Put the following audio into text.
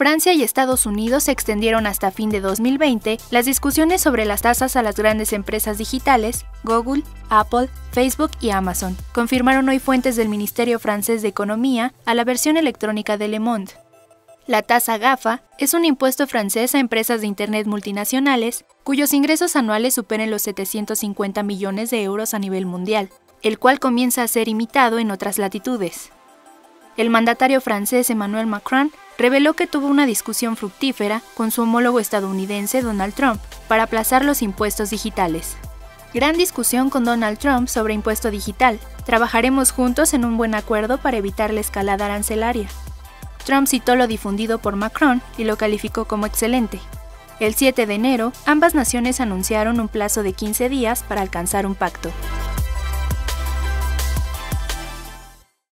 Francia y Estados Unidos extendieron hasta fin de 2020 las discusiones sobre las tasas a las grandes empresas digitales, Google, Apple, Facebook y Amazon, confirmaron hoy fuentes del Ministerio francés de Economía a la versión electrónica de Le Monde. La tasa GAFA es un impuesto francés a empresas de Internet multinacionales cuyos ingresos anuales superen los 750 millones de euros a nivel mundial, el cual comienza a ser imitado en otras latitudes. El mandatario francés Emmanuel Macron reveló que tuvo una discusión fructífera con su homólogo estadounidense Donald Trump para aplazar los impuestos digitales. Gran discusión con Donald Trump sobre impuesto digital. Trabajaremos juntos en un buen acuerdo para evitar la escalada arancelaria. Trump citó lo difundido por Macron y lo calificó como excelente. El 7 de enero, ambas naciones anunciaron un plazo de 15 días para alcanzar un pacto.